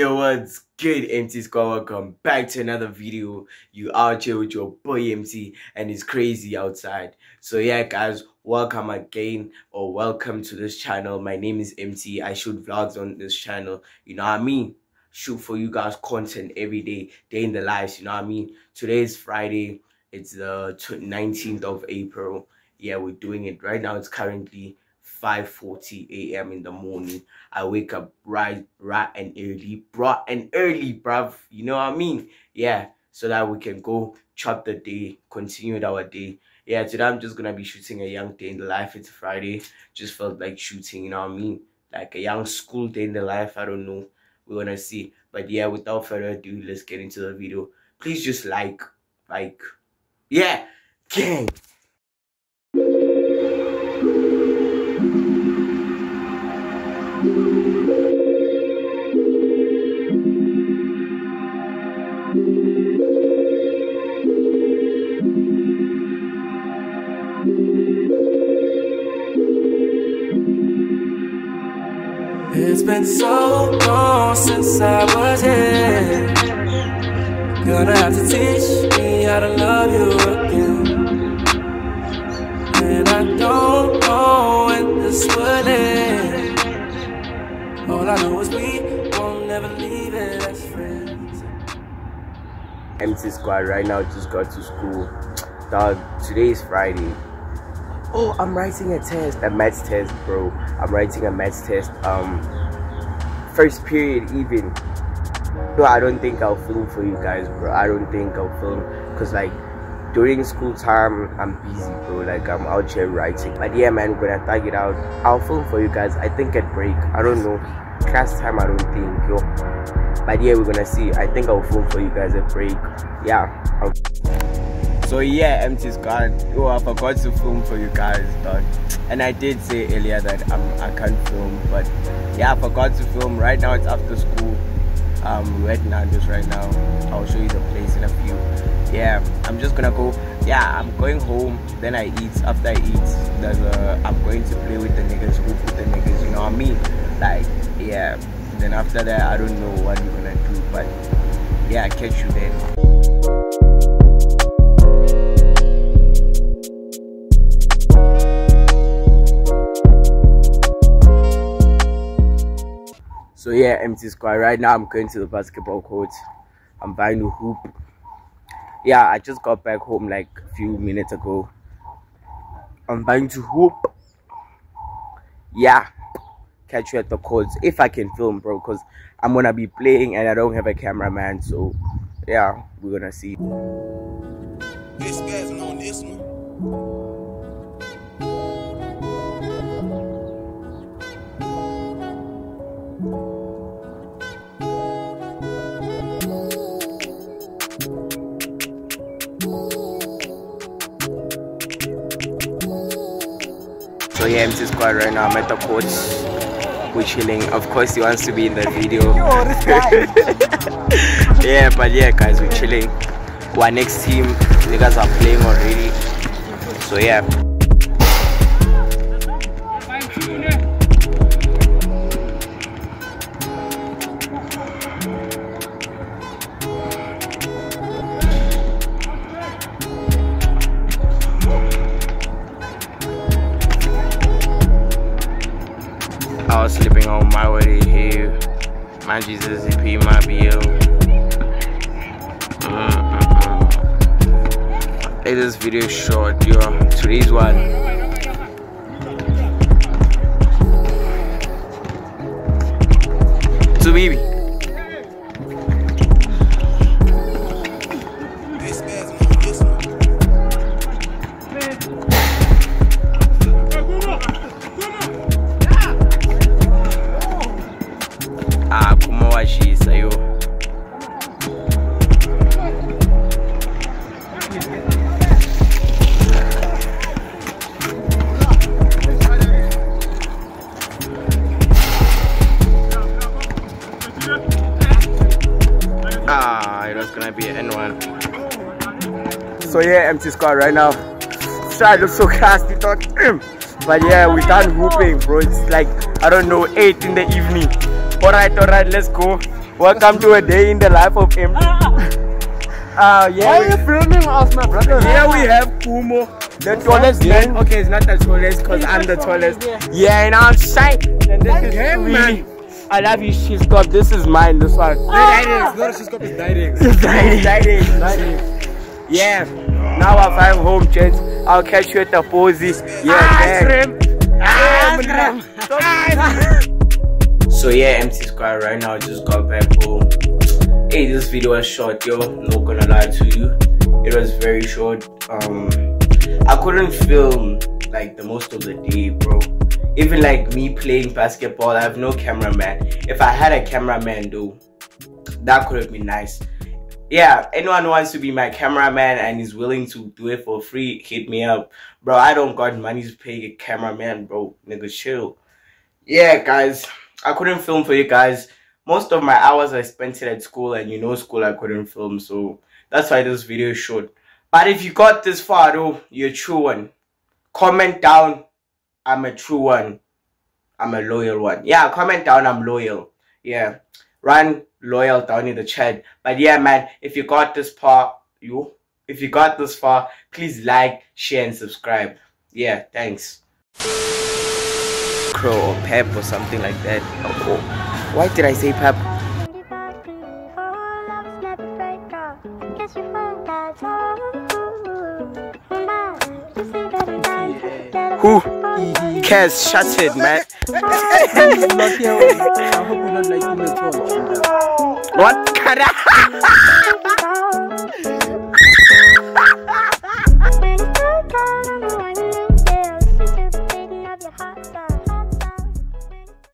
Yo, what's good MT Squad? Welcome back to another video. You out here with your boy MT and it's crazy outside. So yeah guys, welcome again or welcome to this channel. My name is MT. I shoot vlogs on this channel. You know what I mean? Shoot for you guys content every day, day in the lives, you know what I mean? Today is Friday. It's the 19th of April. Yeah, we're doing it right now. It's currently 5:40 a.m. in the morning. I wake up right, right and early, bright and early, bruv. You know what I mean? Yeah, so that we can go chop the day, continue our day. Yeah, today I'm just gonna be shooting a young day in the life. It's Friday. Just felt like shooting, you know what I mean? Like a young school day in the life. I don't know. We're gonna see. But yeah, without further ado, let's get into the video. Please just like, like, yeah, gang. It's been so long since I was here. Gonna have to teach me how to love you again. And I don't know when this will end. All I know is we won't never leave it as friends. MT Squad right now just got to school. Dog, today is Friday. Oh, I'm writing a test, a maths test, bro. I'm writing a maths test. Um, first period even. No, I don't think I'll film for you guys, bro. I don't think I'll film because like during school time I'm busy, bro. Like I'm out here writing. But yeah, man, when I tag it out, I'll film for you guys. I think at break. I don't know. Class time, I don't think, yo. But yeah, we're gonna see. I think I'll film for you guys at break. Yeah. I'll so yeah, MT Squad. Oh, I forgot to film for you guys, dog. And I did say earlier that I'm I can't film, but yeah, I forgot to film. Right now it's after school. Um, we're at Nando's right now. I'll show you the place in a few. Yeah, I'm just gonna go. Yeah, I'm going home. Then I eat. After I eat, there's a. I'm going to play with the niggas. Who with the niggas? You know what I mean? Like, yeah. Then after that, I don't know what we're gonna do, but yeah, I catch you then. Yeah, MT Squad. Right now I'm going to the basketball court. I'm buying a hoop. Yeah, I just got back home like a few minutes ago. I'm buying to hoop. Yeah, catch you at the court if I can film, bro. Cause I'm gonna be playing and I don't have a cameraman. So yeah, we're gonna see. This guy's on this one. So yeah, MT Squad right now. I'm at the court. We're chilling. Of course, he wants to be in the video. yeah, but yeah, guys, we're chilling. Our next team, niggas are playing already. So yeah. My Jesus, he pay my bill. Mm-mm-mm. Hey, this video is short, yo. Today's one. So, baby. Ah, kuma washisa yo. Ah, it was gonna be an N1. So yeah, MT squad right now. Try look so casty, dog. But yeah, we done hooping, bro. It's like I don't know, eight in the evening. Alright, alright, let's go. Welcome to a day in the life of him. Uh, yeah. Why are you filming us, my brother? Here we have Kumo, the tallest man. Okay, it's not the tallest because I'm the tallest. Yeah, and I'm shy. And this is Sweetie. man. I love you, she's got. This is mine. This one. Direct. No, she's got this direct. Yeah. Now I find home, gents. I'll catch you at the posy. Yeah, man. So yeah, MT Squad right now just got back home. Hey, this video was short, yo. Not gonna lie to you, it was very short. Um, I couldn't film like the most of the day, bro. Even like me playing basketball, I have no cameraman. If I had a cameraman, though, that could have been nice. Yeah, anyone wants to be my cameraman and is willing to do it for free, hit me up, bro. I don't got money to pay a cameraman, bro. Nigga, chill. Yeah, guys, I couldn't film for you guys. Most of my hours I spent it at school, and you know, school I couldn't film, so that's why this video is short. But if you got this far, though, you're a true one. Comment down, I'm a true one. I'm a loyal one. Yeah, comment down, I'm loyal. Yeah, run loyal down in the chat. But yeah, man, if you got this far, you, if you got this far, please like, share, and subscribe. Yeah, thanks. Crow or Pep or something like that. Oh. Why did I say Pep? Who? Kaz, shut it, man. I hope you're not like me at all. What?